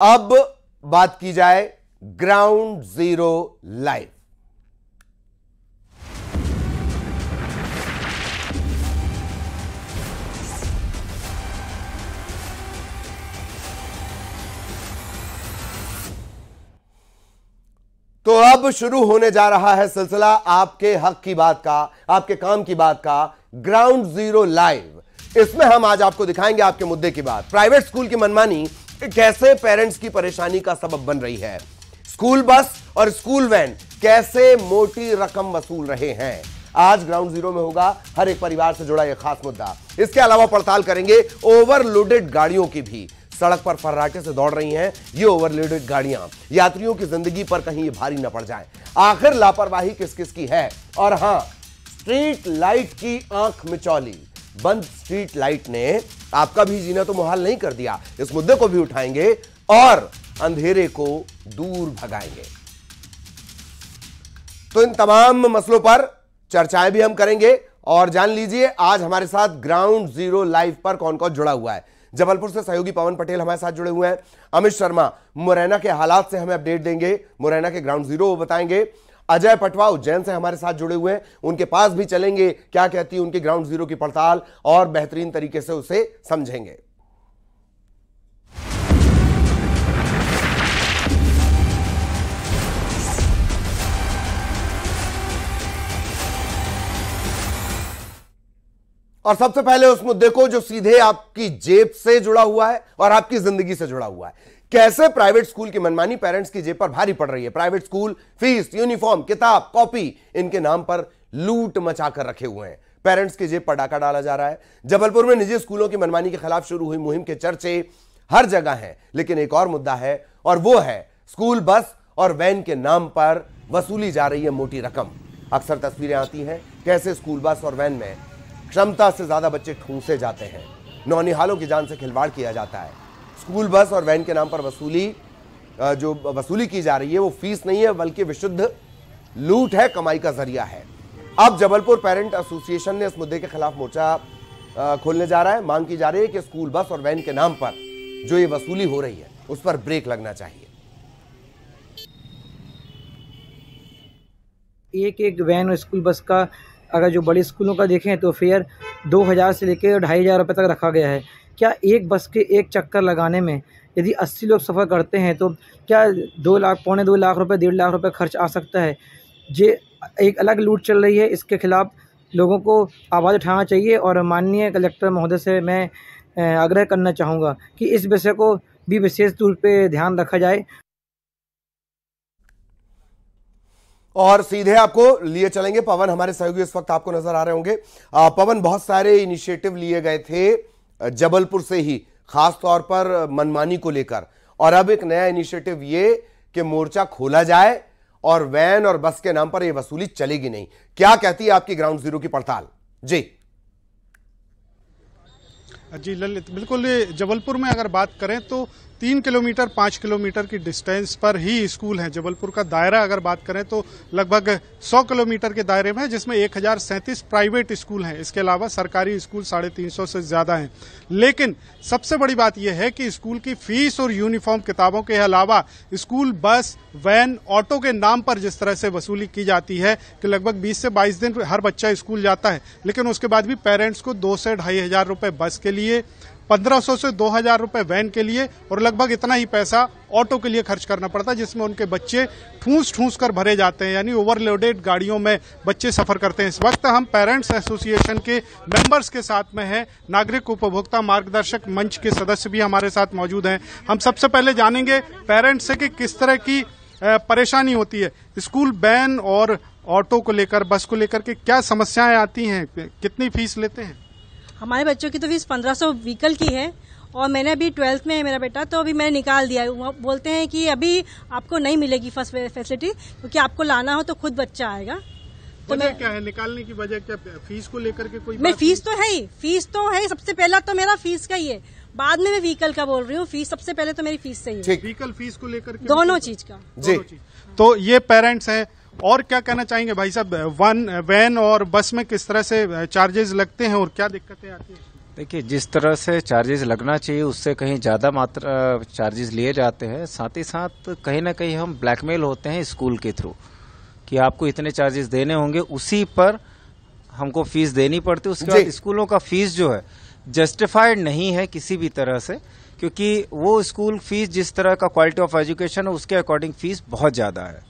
अब बात की जाए ग्राउंड ज़ीरो लाइव तो अब शुरू होने जा रहा है सिलसिला आपके हक की बात का, आपके काम की बात का ग्राउंड ज़ीरो लाइव इसमें हम आज आपको दिखाएँगे आपके मुद्दे की बात. प्राइवेट स्कूल की मनमानी कैसे पेरेंट्स की परेशानी का सबब बन रही है? स्कूल बस और स्कूल वैन कैसे मोटी रकम वसूल रहे हैं? आज ग्राउंड ज़ीरो में होगा हर एक परिवार से जुड़ा यह खास मुद्दा। इसके अलावा पड़ताल करेंगे ओवरलोडेड गाड़ियों की भी। सड़क पर फर्राटे से दौड़ रही हैं ये ओवरलोडेड गाड़ियाँ। यात्रियों की ज़िंदगी पर कहीं ये भारी न पड़ जाए। आखिर लापरवाही किस किस की है? और हाँ, स्ट्रीट लाइट की आँख मिचौली। बंद स्ट्रीट लाइट ने आपका भी जीना तो मुहाल नहीं कर दिया। इस मुद्दे को भी उठाएँगे और अंधेरे को दूर भगाएँगे। तो इन तमाम मसलों पर चर्चाएँ भी हम करेंगे और जान लीजिए, आज हमारे साथ ग्राउंड ज़ीरो लाइव पर कौन कौन जुड़ा हुआ है। जबलपुर से सहयोगी पवन पटेल हमारे साथ जुड़े हुए हैं। अमित शर्मा, मुरैना के हालात से हमें अपडेट देंगे। मुरैना के ग्राउंड ज़ीरो बताएँगे। अजय पटवा उज्जैन से हमारे साथ जुड़े हुए हैं। उनके पास भी चलेंगे। क्या कहती है उनके ग्राउंड ज़ीरो की पड़ताल? और बेहतरीन तरीके से उसे समझेंगे। और सबसे पहले उस मुद्दे को जो सीधे आपकी जेब से जुड़ा हुआ है और आपकी ज़िंदगी से जुड़ा हुआ है। कैसे प्राइवेट स्कूल की मनमानी पेरेंट्स की जेब पर भारी पड़ रही है? प्राइवेट स्कूल, फ़ीस, यूनिफॉर्म, किताब, कॉपी, इनके नाम पर लूट मचाकर रखे हुए हैं। पेरेंट्स की जेब पर डाका डाला जा रहा है। जबलपुर में निजी स्कूलों की मनमानी के खिलाफ शुरू हुई मुहिम के चर्चे हर जगह हैं, लेकिन एक और मुद्दा है, और वो है, स्कूल बस और वैन के नाम पर वसूली जा रही है मोटी रकम। अक्सर तस्वीरें आती हैं, कैसे स्कूल बस और वैन में क्षमता से ज़्यादा बच्चे ठूंसे जाते हैं। नौनिहालों की जान से खिलवाड़ किया जाता है। स्कूल बस और वैन के नाम पर वसूली जो वसूली की जा रही है, वो फ़ीस नहीं है, बल्कि विशुद्ध लूट है, कमाई का ज़रिया है। अब जबलपुर पेरेंट एसोसिएशन ने इस मुद्दे के खिलाफ मोर्चा खोलने जा रहा है। मांग की जा रही है कि स्कूल बस और वैन के नाम पर जो ये वसूली हो रही है, उस पर ब्रेक लगना चाहिए। एक एक वैन और स्कूल बस का, अगर जो बड़े स्कूलों का देखें तो फेयर दो हज़ार से लेकर ढाई हज़ार रुपये तक रखा गया है। क्या एक बस के एक चक्कर लगाने में यदि अस्सी लोग सफ़र करते हैं तो क्या दो लाख, पौने दो लाख रुपए, डेढ़ लाख रुपए खर्च आ सकता है? ये एक अलग लूट चल रही है। इसके खिलाफ लोगों को आवाज़ उठाना चाहिए और माननीय कलेक्टर महोदय से मैं आग्रह करना चाहूँगा कि इस विषय को भी विशेष तौर पे ध्यान रखा जाए। और सीधे आपको लिए चलेंगे। पवन, हमारे सहयोगी इस वक्त आपको नज़र आ रहे होंगे। पवन, बहुत सारे इनिशिएटिव लिए गए थे। जबलपुर से ही खास तौर पर मनमानी को लेकर। और अब एक नया इनिशिएटिव ये कि मोर्चा खोला जाए और वैन और बस के नाम पर यह वसूली चलेगी नहीं। क्या कहती है आपकी ग्राउंड ज़ीरो की पड़ताल? जी। जी, ललित, बिल्कुल जबलपुर में अगर बात करें तो तीन किलोमीटर, पाँच किलोमीटर की डिस्टेंस पर ही स्कूल है। जबलपुर का दायरा अगर बात करें तो लगभग 100 किलोमीटर के दायरे में है, जिसमें एक हज़ार सैंतीस प्राइवेट स्कूल हैं। इसके अलावा सरकारी स्कूल साढ़े तीन सौ से ज़्यादा हैं। लेकिन सबसे बड़ी बात यह है कि स्कूल की फ़ीस और यूनिफॉर्म किताबों के अलावा स्कूल, बस, वैन, ऑटो के नाम पर जिस तरह से वसूली की जाती है कि लगभग 20 से 22 दिन हर बच्चा स्कूल जाता है। लेकिन उसके बाद भी पेरेंट्स को दो से ढाई हज़ार रुपए बस के लिए 1500 से 2000 रुपए वैन के लिए और लगभग इतना ही पैसा ऑटो के लिए खर्च करना पड़ता है जिसमें उनके बच्चे ठूस ठूस कर भरे जाते हैं, यानी ओवरलोडेड गाड़ियों में बच्चे सफ़र करते हैं। इस वक्त हम पेरेंट्स एसोसिएशन के मेंबर्स के साथ में हैं। नागरिक उपभोक्ता मार्गदर्शक मंच के सदस्य भी हमारे साथ मौजूद हैं। हम सबसे पहले जानेंगे पेरेंट्स से कि किस तरह की परेशानी होती है। स्कूल बैन और ऑटो को लेकर, बस को लेकर के क्या समस्याएँ आती हैं? कितनी फ़ीस लेते हैं? हमारे बच्चों की तो फ़ीस पंद्रह सौ व्हीकल की है और मैंने अभी ट्वेल्थ में है मेरा बेटा तो अभी मैंने निकाल दिया वो बोलते हैं कि अभी आपको नहीं मिलेगी फ़र्स्ट फैसिलिटी क्योंकि आपको लाना हो तो खुद बच्चा आएगा। तो मैं क्या है? निकालने की वजह क्या फ़ीस को लेकर के कोई मैं फ़ीस तो है ही फ़ीस तो है सबसे पहला तो मेरा फ़ीस का ही है। बाद में मैं व्हीकल का बोल रही हूँ फ़ीस सबसे पहले तो मेरी फ़ीस सही है। व्हीकल फ़ीस को लेकर दोनों चीज़ का। जी। तो ये पेरेंट्स हैं और क्या कहना चाहेंगे भाई साहब? वन वैन और बस में किस तरह से चार्जेज लगते हैं और क्या दिक्कतें आती हैं? देखिए जिस तरह से चार्जेस लगना चाहिए उससे कहीं ज़्यादा मात्रा चार्जेस लिए जाते हैं। साथ ही साथ कहीं ना कहीं हम ब्लैकमेल होते हैं स्कूल के थ्रू कि आपको इतने चार्जेस देने होंगे। उसी पर हमको फ़ीस देनी पड़ती है। उसके बाद स्कूलों का फ़ीस जो है जस्टिफाइड नहीं है किसी भी तरह से क्योंकि वो स्कूल फ़ीस जिस तरह का क्वालिटी ऑफ़ एजुकेशन है उसके अकॉर्डिंग फ़ीस बहुत ज़्यादा है।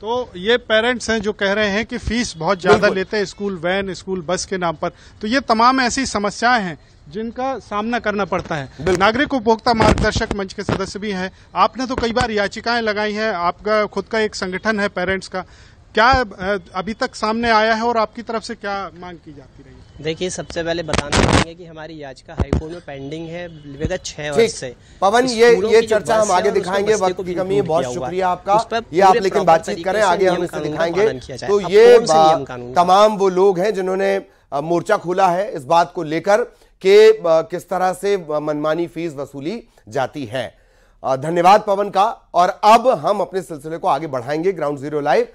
तो ये पेरेंट्स हैं जो कह रहे हैं कि फ़ीस बहुत ज़्यादा लेते हैं स्कूल वैन स्कूल बस के नाम पर। तो ये तमाम ऐसी समस्याएँ हैं जिनका सामना करना पड़ता है। नागरिक उपभोक्ता मार्गदर्शक मंच के सदस्य भी हैं। आपने तो कई बार याचिकाएँ लगाई हैं। आपका खुद का एक संगठन है पेरेंट्स का। क्या अभी तक सामने आया है और आपकी तरफ़ से क्या मांग की जाती रही देखिए सबसे पहले बताना चाहेंगे कि हमारी याचिका हाईकोर्ट में पेंडिंग है विगत छह वर्ष से। पवन ये ये चर्चा हम आगे दिखाएँगे वक्त की कमी है बहुत शुक्रिया आपका। ये आप लेकिन बातचीत करें आगे हम इसे दिखाएँगे। तो ये तमाम वो लोग हैं जिन्होंने मोर्चा खोला है इस बात को लेकर के किस तरह से मनमानी फ़ीस वसूली जाती है। धन्यवाद पवन का। और अब हम अपने सिलसिले को आगे बढ़ाएँगे ग्राउंड ज़ीरो लाइव।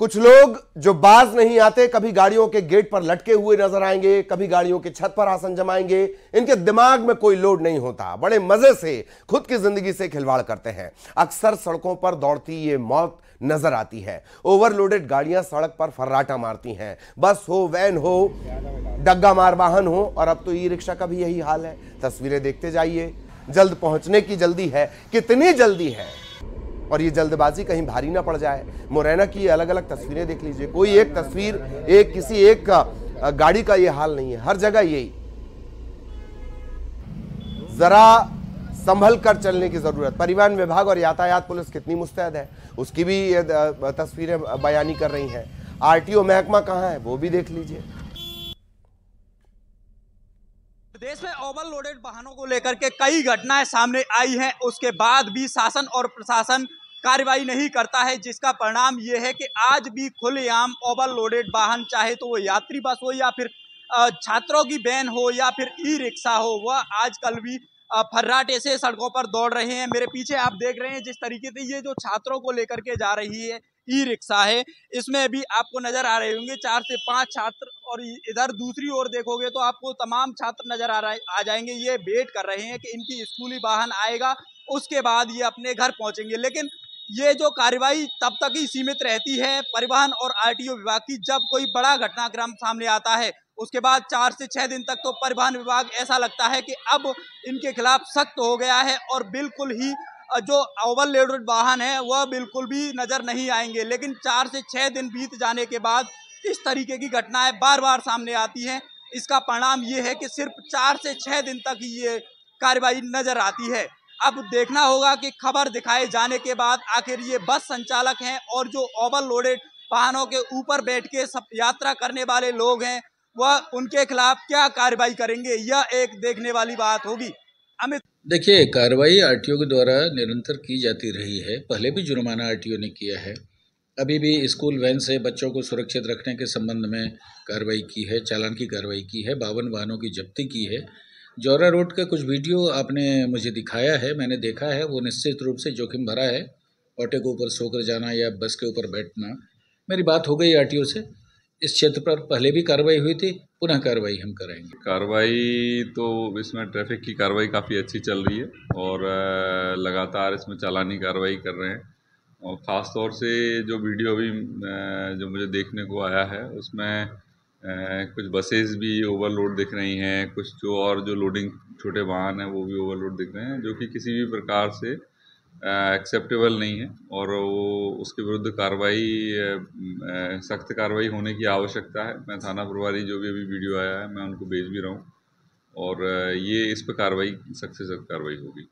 कुछ लोग जो बाज नहीं आते, कभी गाड़ियों के गेट पर लटके हुए नज़र आएँगे, कभी गाड़ियों के छत पर आसन जमाएँगे। इनके दिमाग में कोई लोड नहीं होता। बड़े मज़े से खुद की ज़िंदगी से खिलवाड़ करते हैं। अक्सर सड़कों पर दौड़ती ये मौत नज़र आती है। ओवरलोडेड गाड़ियाँ सड़क पर फर्राटा मारती हैं। बस हो, वैन हो, डग्गा मार वाहन हो, और अब तो ई रिक्शा का भी यही हाल है। तस्वीरें देखते जाइए। जल्द पहुँचने की जल्दी है। कितनी जल्दी है? और ये जल्दबाजी कहीं भारी ना पड़ जाए। मुरैना की अलग अलग तस्वीरें देख लीजिए। कोई एक तस्वीर, एक किसी एक गाड़ी का ये हाल नहीं है। हर जगह यही। जरा संभल कर चलने की ज़रूरत। परिवहन विभाग और यातायात पुलिस कितनी मुस्तैद है। उसकी भी तस्वीरें बयानी कर रही हैं। आरटीओ महकमा कहाँ है? वो भी देख लीजिए। देश में ओवरलोडेड वाहनों को लेकर के कई घटनाएँ सामने आई हैं। उसके बाद भी शासन और प्रशासन कार्रवाई नहीं करता है, जिसका परिणाम ये है कि आज भी खुलेआम ओवरलोडेड वाहन, चाहे तो वो यात्री बस हो या फिर छात्रों की वैन हो या फिर ई रिक्शा हो, वह आजकल भी फर्राटे से सड़कों पर दौड़ रहे हैं। मेरे पीछे आप देख रहे हैं जिस तरीके से ये जो छात्रों को लेकर के जा रही है ई रिक्शा है, इसमें भी आपको नज़र आ रहे होंगे, चार से पाँच छात्र और इधर दूसरी ओर देखोगे तो आपको तमाम छात्र नज़र आ रहे, आ जाएँगे। ये वेट कर रहे हैं कि इनकी स्कूली वाहन आएगा, उसके बाद ये अपने घर पहुँचेंगे। लेकिन ये जो कार्रवाई तब तक ही सीमित रहती है। परिवहन और आरटीओ विभाग की जब कोई बड़ा घटनाक्रम सामने आता है, उसके बाद चार से छः दिन तक तो परिवहन विभाग ऐसा लगता है कि अब इनके खिलाफ सख्त हो गया है और बिल्कुल ही जो ओवरलोडेड वाहन है, वह बिल्कुल भी नज़र नहीं आएँगे। लेकिन चार से छः दिन बीत जाने के बाद इस तरीके की घटनाएँ बार बार सामने आती हैं। इसका परिणाम ये है कि सिर्फ़ चार से छः दिन तक ये कार्रवाई नज़र आती है। अब देखना होगा कि खबर दिखाए जाने के बाद आखिर ये बस संचालक हैं और जो ओवरलोडेड वाहनों के ऊपर बैठ के सब यात्रा करने वाले लोग हैं, वह उनके खिलाफ क्या कार्रवाई करेंगे? यह एक देखने वाली बात होगी। अमित देखिए, कार्रवाई आरटीओ के द्वारा निरंतर की जाती रही है। पहले भी जुर्माना आरटीओ ने किया है। अभी भी स्कूल वैन से बच्चों को सुरक्षित रखने के संबंध में कार्रवाई की है, चालान की कार्रवाई की है, बावन वाहनों की जब्ती की है। जौरा रोड का कुछ वीडियो आपने मुझे दिखाया है, मैंने देखा है, वो निश्चित रूप से जोखिम भरा है, ऑटो के ऊपर सोकर जाना या बस के ऊपर बैठना। मेरी बात हो गई आरटीओ से, इस क्षेत्र पर पहले भी कार्रवाई हुई थी, पुनः कार्रवाई हम करेंगे। कार्रवाई तो इसमें ट्रैफ़िक की कार्रवाई काफ़ी अच्छी चल रही है और लगातार इसमें चालानी कार्रवाई कर रहे हैं। और ख़ास तौर से जो वीडियो अभी जो मुझे देखने को आया है, उसमें कुछ बसेस भी ओवरलोड दिख रही हैं, कुछ जो और जो लोडिंग छोटे वाहन हैं, वो भी ओवरलोड दिख रहे हैं, जो कि किसी भी प्रकार से एक्सेप्टेबल नहीं है और वो उसके विरुद्ध कार्रवाई सख्त कार्रवाई होने की आवश्यकता है। मैं थाना प्रभारी जो भी अभी वीडियो आया है, मैं उनको भेज भी रहा हूँ और ये इस पर कार्रवाई, सख्त से सख्त कार्रवाई होगी।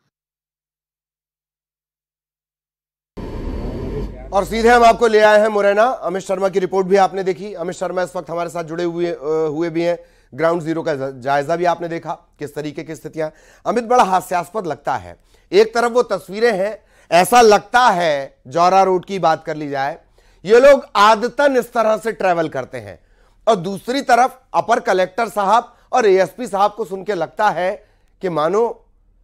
और सीधे हम आपको ले आए हैं मुरैना। अमित शर्मा की रिपोर्ट भी आपने देखी। अमित शर्मा इस वक्त हमारे साथ जुड़े हुए हुए भी हैं। ग्राउंड ज़ीरो का जायजा भी आपने देखा, किस तरीके की स्थितियाँ। अमित, बड़ा हास्यास्पद लगता है। एक तरफ़ वो तस्वीरें हैं, ऐसा लगता है जौरा रोड की बात कर ली जाए, ये लोग आदतन इस तरह से ट्रेवल करते हैं। और दूसरी तरफ़ अपर कलेक्टर साहब और एएसपी साहब को सुन के लगता है कि मानो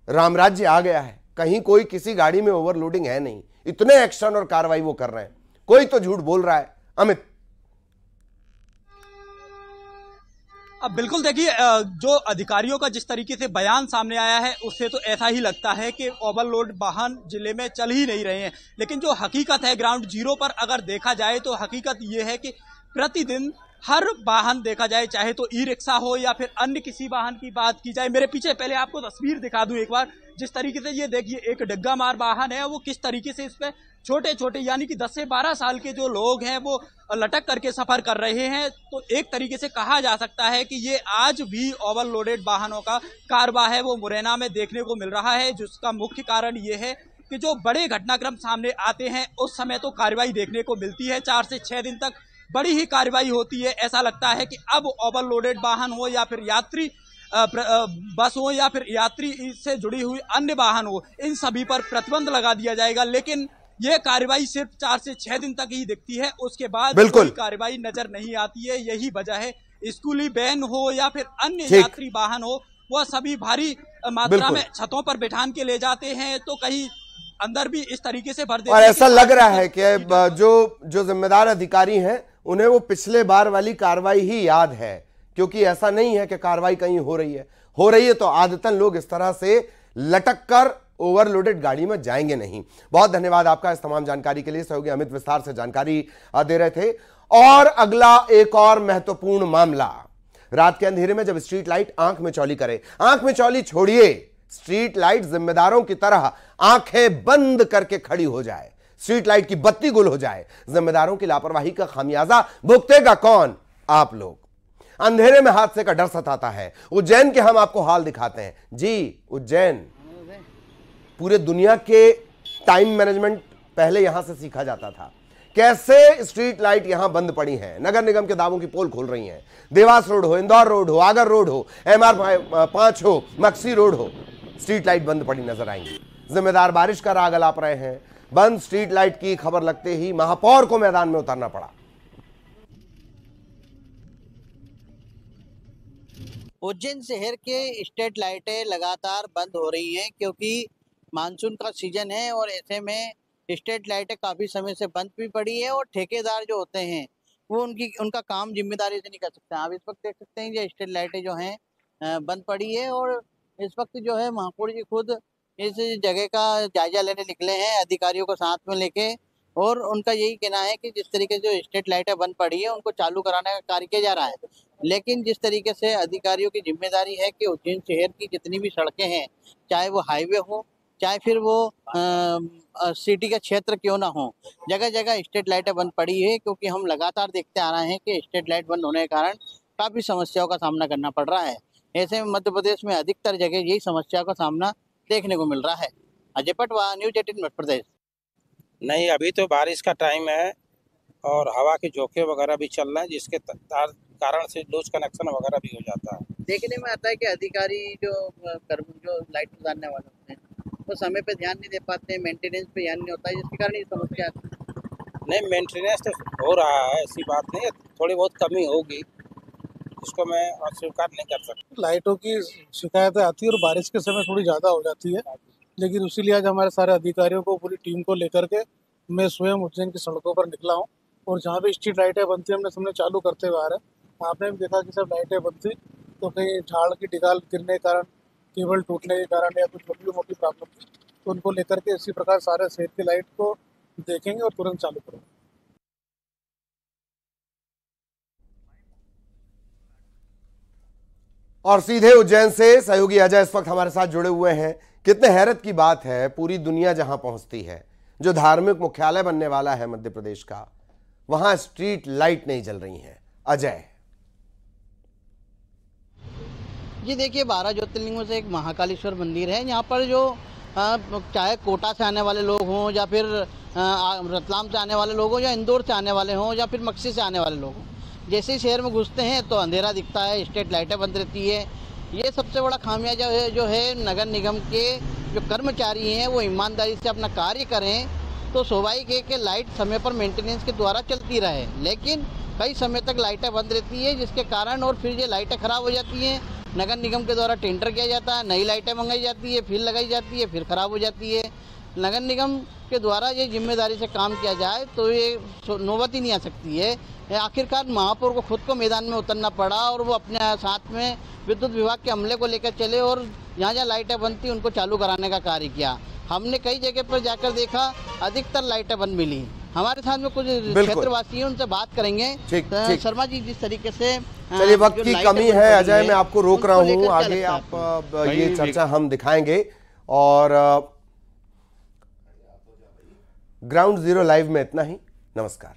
रामराज्य आ गया है, कहीं कोई किसी गाड़ी में ओवरलोडिंग है नहीं। इतने एक्शन और कार्रवाई वो कर रहे हैं। कोई तो झूठ बोल रहा है। अमित। अब बिल्कुल देखिए जो अधिकारियों का जिस तरीके से बयान सामने आया है उससे तो ऐसा ही लगता है कि ओवरलोड वाहन ज़िले में चल ही नहीं रहे हैं। लेकिन जो हकीकत है ग्राउंड ज़ीरो पर अगर देखा जाए तो हकीकत ये है कि प्रतिदिन हर वाहन देखा जाए, चाहे तो ई रिक्शा हो या फिर अन्य किसी वाहन की बात की जाए। मेरे पीछे पहले आपको तस्वीर दिखा दूँ एक बार। जिस तरीके से ये देखिए, एक डिग्गा मार वाहन है, वो किस तरीके से इस पे छोटे छोटे यानी कि 10 से 12 साल के जो लोग हैं, वो लटक करके सफ़र कर रहे हैं। तो एक तरीके से कहा जा सकता है कि ये आज भी ओवरलोडेड वाहनों का कारवा है, वो मुरैना में देखने को मिल रहा है, जिसका मुख्य कारण ये है कि जो बड़े घटनाक्रम सामने आते हैं, उस समय तो कार्रवाई देखने को मिलती है, चार से छह दिन तक बड़ी ही कार्रवाई होती है। ऐसा लगता है कि अब ओवरलोडेड वाहन हो या फिर यात्री बस हो या फिर यात्री से जुड़ी हुई अन्य वाहन हो इन सभी पर प्रतिबंध लगा दिया जाएगा लेकिन ये कार्रवाई सिर्फ़ चार से छह दिन तक ही दिखती है उसके बाद बिल्कुल। कार्रवाई नज़र नहीं आती है यही वजह है। स्कूली वैन हो या फिर अन्य यात्री वाहन हो वह सभी भारी मात्रा में छतों पर बैठान के ले जाते हैं तो कहीं अंदर भी इस तरीके से भर देते और ऐसा लग रहा है कि जो जो जिम्मेदार अधिकारी हैं उन्हें वो पिछले बार वाली कार्रवाई ही याद है। क्योंकि ऐसा नहीं है कि कार्रवाई कहीं हो रही है। हो रही है तो आदतन लोग इस तरह से लटक कर ओवरलोडेड गाड़ी में जाएँगे नहीं। बहुत धन्यवाद आपका इस तमाम जानकारी के लिए। सहयोगी अमित विस्तार से जानकारी दे रहे थे। और अगला एक और महत्वपूर्ण मामला। रात के अंधेरे में जब स्ट्रीट लाइट आँख में चौली करे, आँख में चौली छोड़िए, स्ट्रीट लाइट जिम्मेदारों की तरह आँखें बंद करके खड़ी हो जाए, स्ट्रीट लाइट की बत्ती गुल हो जाए, जिम्मेदारों की लापरवाही का खामियाजा भुगतेगा कौन? आप लोग। अंधेरे में हादसे का डर सताता है। उज्जैन के हम आपको हाल दिखाते हैं। जी, उज्जैन। पूरे दुनिया के टाइम मैनेजमेंट पहले यहाँ से सीखा जाता था। कैसे स्ट्रीट लाइट यहाँ बंद पड़ी हैं? नगर निगम के दावों की पोल खोल रही हैं। देवास रोड हो, इंदौर रोड हो, आगर रोड हो एम आर पाँच हो, मक्सी रोड हो, स्ट्रीट लाइट बंद पड़ी नज़र आएँगी। जिम्मेदार बारिश का राग अलाप रहे हैं। बंद स्ट्रीट लाइट की खबर लगते ही महापौर को मैदान में उतरना पड़ा। उज्जैन शहर के स्ट्रीट लाइटें लगातार बंद हो रही हैं क्योंकि मानसून का सीज़न है और ऐसे में स्ट्रीट लाइटें काफ़ी समय से बंद भी पड़ी है और ठेकेदार जो होते हैं, वो उनकी, उनका काम ज़िम्मेदारी से नहीं कर सकते। आप इस वक्त देख सकते हैं कि स्ट्रीट लाइटें जो हैं बंद पड़ी है और इस वक्त जो है महापौर जी खुद इस जगह का जायजा लेने निकले हैं, अधिकारियों को साथ में लेके। और उनका यही कहना है कि जिस तरीके से जो स्ट्रीट लाइटें बंद पड़ी है, उनको चालू कराने का कार्य किया जा रहा है। लेकिन जिस तरीके से अधिकारियों की ज़िम्मेदारी है कि उज्जैन शहर की जितनी भी सड़कें हैं, चाहे वो हाईवे हो, चाहे फिर वो सिटी का क्षेत्र क्यों ना हो जगह जगह स्ट्रीट लाइटें बंद पड़ी है, क्योंकि हम लगातार देखते आ रहे हैं कि स्ट्रीट लाइट बंद होने के कारण काफ़ी समस्याओं का सामना करना पड़ रहा है। ऐसे में मध्य प्रदेश में अधिकतर जगह यही समस्या का सामना देखने को मिल रहा है। Ajay Patwa news eighteen Madhya Pradesh. नहीं अभी तो बारिश का टाइम है और हवा के झोंके वगैरह भी चल रहे हैं जिसके कारण से लूज कनेक्शन वगैरह भी हो जाता है। देखने में आता है कि अधिकारी जो कर्म जो लाइट गुजारने वाले होते हैं वो समय पे ध्यान नहीं दे पाते हैं मेंटेनेंस पे ध्यान नहीं होता है जिसके कारण ये समस्या आती है। नहीं मेंटेनेंस तो हो रहा है ऐसी बात नहीं है थोड़ी बहुत कमी होगी उसको मैं स्वीकार नहीं कर सकता। लाइटों की शिकायतें आती है और बारिश के समय थोड़ी ज़्यादा हो जाती है। लेकिन उसी लिए आज हमारे सारे अधिकारियों को, पूरी टीम को लेकर के मैं स्वयं उज्जैन की सड़कों पर निकला हूँ। और जहाँ भी स्ट्रीट लाइटें बनती हमने सबने चालू करते हुए आ रहे हैं। आपने भी देखा कि सब लाइटें बनती तो कहीं झाड़ की डिगाल गिरने के कारण, केबल टूटने के कारण या कुछ छोटी मोटी प्रॉब्लम थी तो उनको लेकर के इसी प्रकार सारे सेहत की लाइट को देखेंगे और तुरंत चालू करेंगे। और सीधे उज्जैन से सहयोगी अजय इस वक्त हमारे साथ जुड़े हुए हैं। कितने हैरत की बात है पूरी दुनिया जहाँ पहुँचती है, जो धार्मिक मुख्यालय बनने वाला है मध्य प्रदेश का, वहाँ स्ट्रीट लाइट नहीं जल रही हैं। अजय। जी देखिए, बारह ज्योतिर्लिंगों से एक महाकालेश्वर मंदिर है यहाँ पर जो चाहे कोटा से आने वाले लोग हों, या फिर रतलाम से आने वाले लोग हों, या इंदौर से आने वाले हों, या फिर मक्सी से आने वाले लोग हों। जैसे ही शहर में घुसते हैं तो अंधेरा दिखता है, स्ट्रीट लाइटें बंद रहती है ये सबसे बड़ा खामियाजा है, जो है नगर निगम के जो कर्मचारी हैं, वो ईमानदारी से अपना कार्य करें तो स्वाभाविक है कि लाइट समय पर मेंटेनेंस के द्वारा चलती रहे। लेकिन कई समय तक लाइटें बंद रहती हैं, जिसके कारण और फिर ये लाइटें ख़राब हो जाती हैं। नगर निगम के द्वारा टेंडर किया जाता है, नई लाइटें मंगाई जाती है फिर लगाई जाती है, फिर ख़राब हो जाती है। नगर निगम के द्वारा ये ज़िम्मेदारी से काम किया जाए तो ये नौबत ही नहीं आ सकती है। आखिरकार महापौर को खुद को मैदान में उतरना पड़ा और वो अपने साथ में विद्युत विभाग के अमले को लेकर चले और जहाँ जहाँ लाइटें बनती उनको चालू कराने का कार्य किया। हमने कई जगह पर जाकर देखा अधिकतर लाइटें बंद मिली। हमारे साथ में कुछ क्षेत्रवासी हैं उनसे बात करेंगे। शर्मा जी जिस तरीके से चलिए वक्त की कमी है। अजय मैं आपको रोक रहा हूँ। आगे आप ये चर्चा हम दिखाएँगे और ग्राउंड ज़ीरो लाइव में इतना ही। नमस्कार।